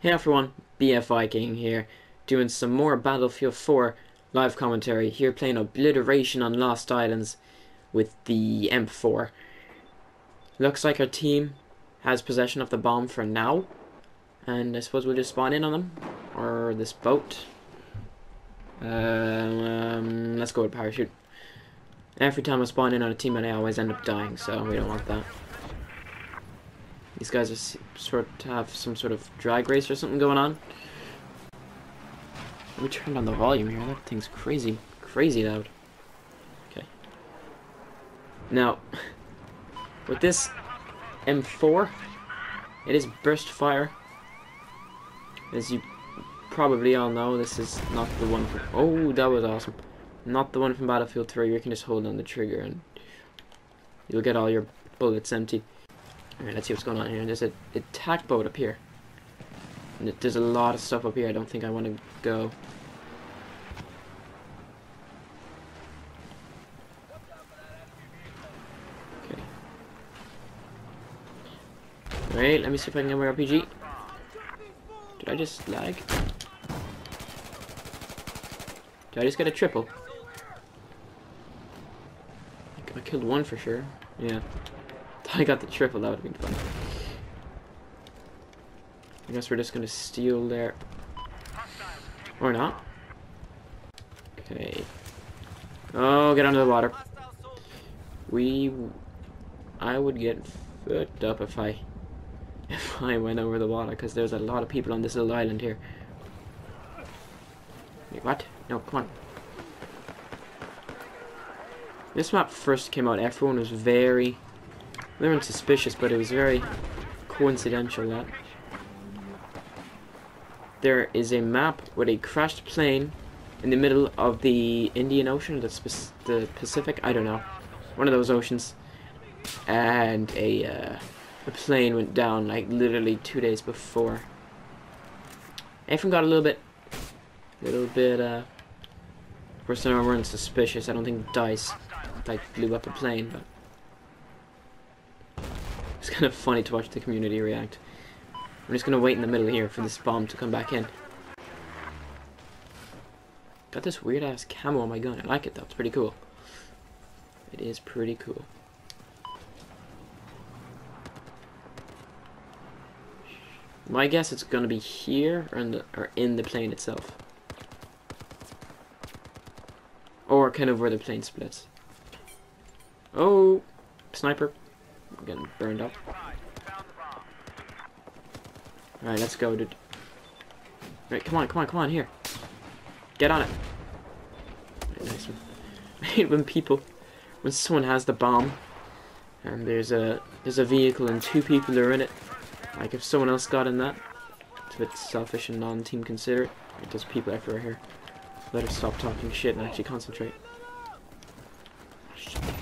Hey everyone, BF Viking here, doing some more Battlefield 4 live commentary, here playing Obliteration on Lost Islands with the M4. Looks like our team has possession of the bomb for now, and I suppose we'll just spawn in on them, or this boat. Um, let's go with parachute. Every time I spawn in on a team, I always end up dying, so we don't want that. These guys are sort of have some sort of drag race or something going on. Let me turn down the volume here. That thing's crazy, crazy loud. Okay. Now, with this M4, it is burst fire. As you probably all know, this is not the one from. Oh, that was awesome. Not the one from Battlefield 3. You can just hold on the trigger and you'll get all your bullets empty. Alright, let's see what's going on here. There's a attack boat up here. And there's a lot of stuff up here. I don't think I want to go. Okay. Wait, let me see if I can get my RPG. Did I just lag? Did I just get a triple? I killed one for sure. Yeah. I got the triple, that would have been fun. I guess we're just gonna steal there. Or not. Okay. Oh, get under the water. We... I would get fucked up if I... If I went over the water, because there's a lot of people on this little island here. Wait, what? No, come on. This map first came out, everyone was very they weren't suspicious, but it was very coincidental that there is a map with a crashed plane in the middle of the Indian Ocean, the, the Pacific, I don't know, one of those oceans, and a uh, a plane went down like literally two days before. Everyone got a little bit, little bit. Uh, of course, they weren't suspicious. I don't think DICE like blew up a plane, but. It's kind of funny to watch the community react. I'm just gonna wait in the middle here for this bomb to come back in. Got this weird ass camo on my gun. I like it though. It's pretty cool. It is pretty cool. My guess it's gonna be here or in the or in the plane itself. Or kind of where the plane splits. Oh, sniper. Getting burned up. Alright, let's go, dude. Alright, come on, come on, come on, here. Get on it. Right, nice one. I hate when people, when someone has the bomb, and there's a there's a vehicle and two people are in it. Like if someone else got in that, it's a bit selfish and non-team considerate. Like, There's people everywhere here. Better stop talking shit and actually concentrate.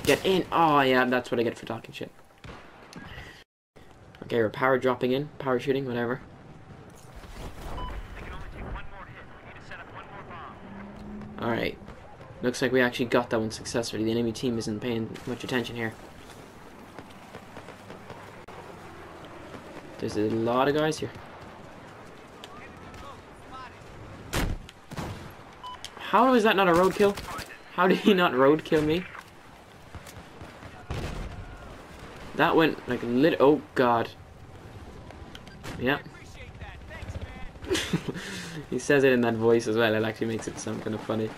Get in! Oh yeah, that's what I get for talking shit. Okay, we're power dropping in, power shooting, whatever. Alright. Looks like we actually got that one successfully. The enemy team isn't paying much attention here. There's a lot of guys here. How is that not a roadkill? How did he not roadkill me? That went like lit. Oh god. Yeah. he says it in that voice as well. It actually makes it sound kind of funny.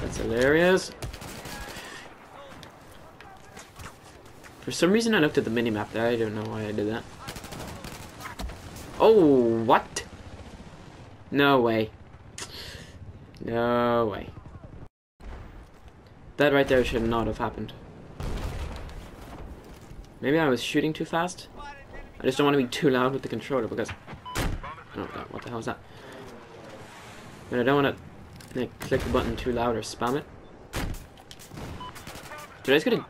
That's hilarious. For some reason, I looked at the minimap there. I don't know why I did that. Oh, what? No way. No way. That right there should not have happened. Maybe I was shooting too fast? I just don't want to be too loud with the controller because... Oh god, what the hell is that? But I don't want to like, click the button too loud or spam it. Did I just get a...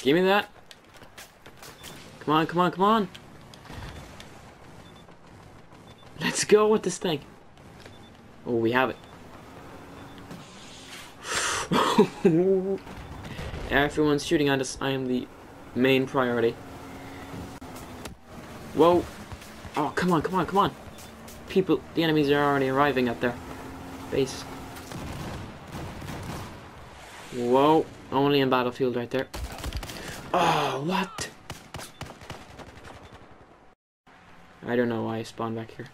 Give me that! Come on, come on, come on! Let's go with this thing! Oh, we have it. Everyone's shooting at us. I am the main priority. Whoa. Oh, come on, come on, come on. People, the enemies are already arriving at their base. Whoa, only in battlefield right there. Oh, what? I don't know why I spawned back here.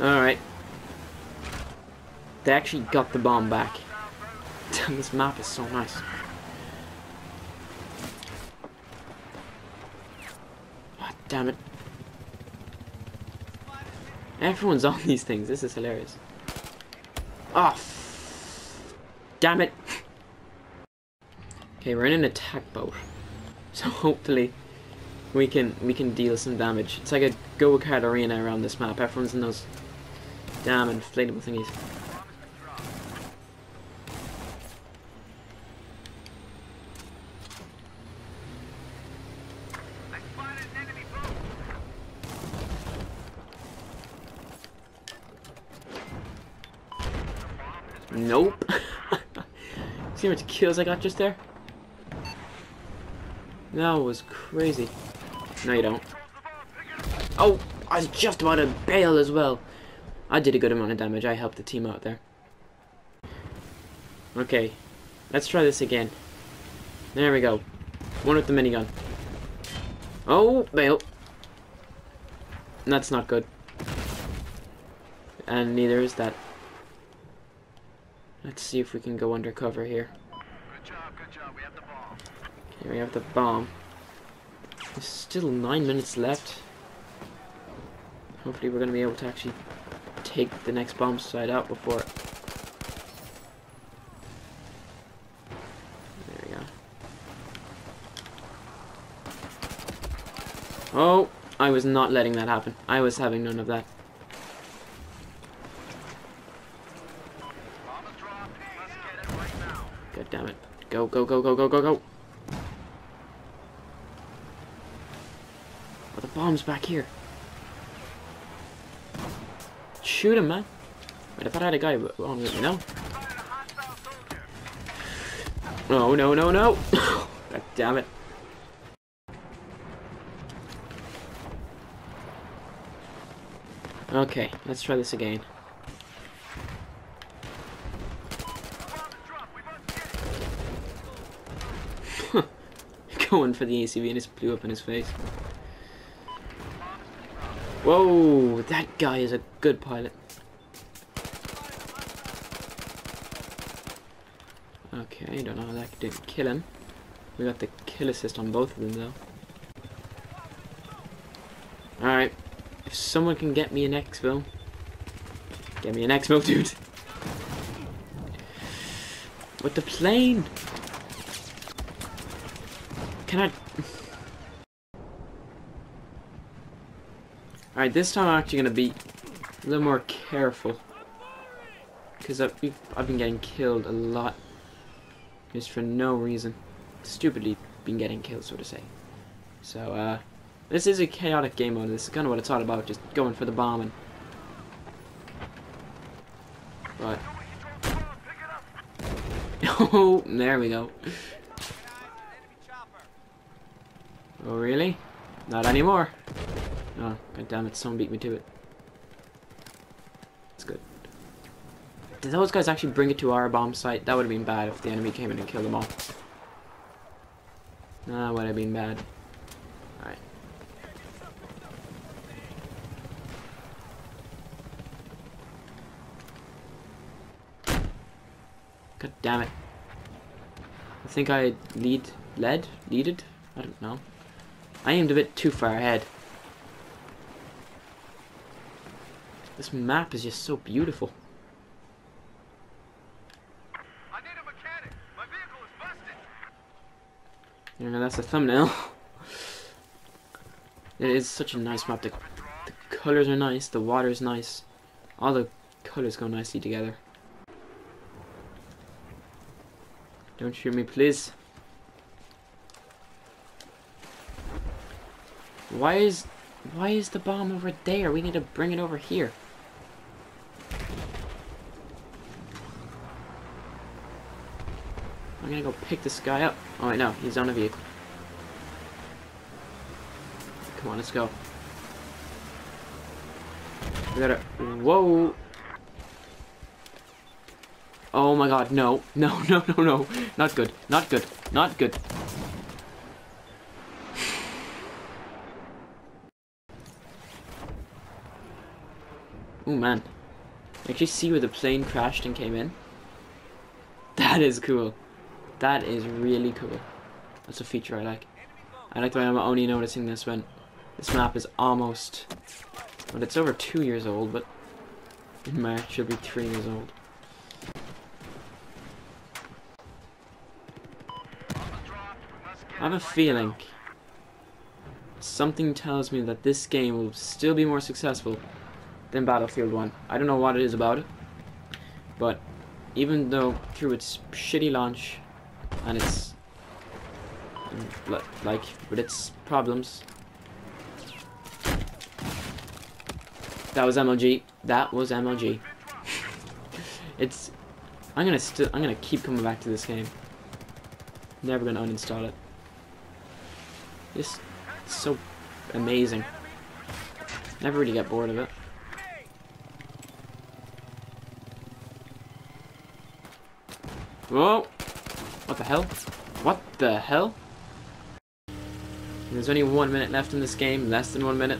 Alright. They actually got the bomb back. Damn, this map is so nice. Oh, damn it. Everyone's on these things. This is hilarious. Oh, damn it. Okay, we're in an attack boat. So hopefully we can we can deal some damage. It's like a go-kart arena around this map. Everyone's in those damn inflatable thingies. Nope. See how much kills I got just there? That was crazy. No, you don't. Oh, I was just about to bail as well. I did a good amount of damage. I helped the team out there. Okay, let's try this again. There we go. One with the minigun. Oh, bail. That's not good. And neither is that. Let's see if we can go undercover here. Good job, good job. We have the. Here we have the bomb. There's still nine minutes left. Hopefully we're going to be able to actually take the next bomb site out before... There we go. Oh, I was not letting that happen. I was having none of that. God damn it. Go, go, go, go, go, go, go. Oh, the bomb's back here. Shoot him, man. Wait, I thought I had a guy on with me, no? No, no, no, no. God damn it. Okay, let's try this again. Going for the ACV and just blew up in his face. Bomb has been dropped. Whoa, that guy is a good pilot. Okay, don't know how that didn't kill him. We got the kill assist on both of them though. Alright, if someone can get me an exfil, get me an exfil, dude. With the plane! Can I... Alright, this time I'm actually going to be a little more careful. Because I've, I've been getting killed a lot. Just for no reason. Stupidly been getting killed, so to say. So, uh, this is a chaotic game mode. This is kind of what it's all about, just going for the bomb. But... Oh, there we go. Oh, really? Not anymore. Ah, oh, god damn it, someone beat me to it. That's good. Did those guys actually bring it to our bomb site? That would have been bad if the enemy came in and killed them all. Ah, that would have been bad. Alright. God damn it. I think I lead, led, leaded? I don't know. I aimed a bit too far ahead. This map is just so beautiful. I need a mechanic. My vehicle is busted. You know, that's a thumbnail. it is such a nice map. The, the colors are nice, the water's nice. All the colors go nicely together. Don't shoot me, please. Why is Why is the bomb over there? We need to bring it over here. I'm gonna go pick this guy up. Oh wait, no, he's on a vehicle. Come on, let's go. We gotta. Whoa! Oh my god, no. No, no, no, no. Not good. Not good. Not good. Oh man. I actually see where the plane crashed and came in. That is cool. That is really cool. That's a feature I like. I like the way I'm only noticing this when this map is almost... Well, it's over two years old, but in March it'll be three years old. I have a feeling something tells me that this game will still be more successful than Battlefield 1. I don't know what it is about it, but even though through its shitty launch and its like with its problems. That was MLG that was MLG it's I'm gonna still I'm gonna keep coming back to this game. Never gonna uninstall it. It's so amazing. Never really get bored of it. Whoa! What the hell? What the hell? There's only one minute left in this game, less than one minute.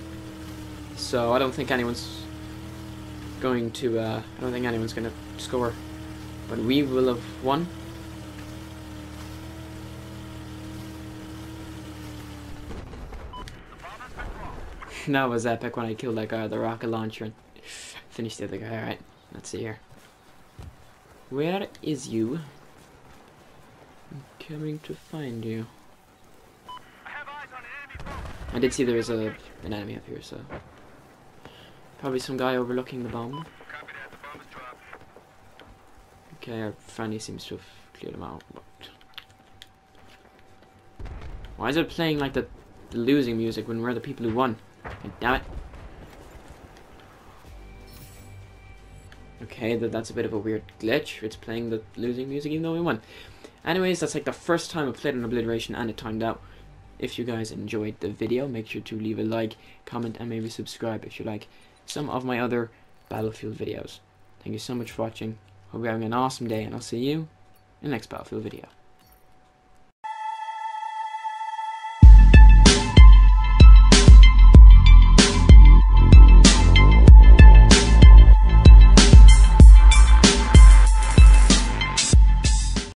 So I don't think anyone's going to, uh, I don't think anyone's going to score. But we will have won. that was epic when I killed that guy with the rocket launcher and finished the other guy. Alright, let's see here. Where is you? Coming to find you. I did see there is a an enemy up here, so probably some guy overlooking the bomb. Okay, our friendly seems to have cleared him out. But why is it playing like the, the losing music when we're the people who won? damn it! Okay, that, that's a bit of a weird glitch. It's playing the losing music even though we won. Anyways, that's like the first time I played an Obliteration and it timed out. If you guys enjoyed the video, make sure to leave a like, comment, and maybe subscribe if you like some of my other Battlefield videos. Thank you so much for watching. Hope you're having an awesome day, and I'll see you in the next Battlefield video.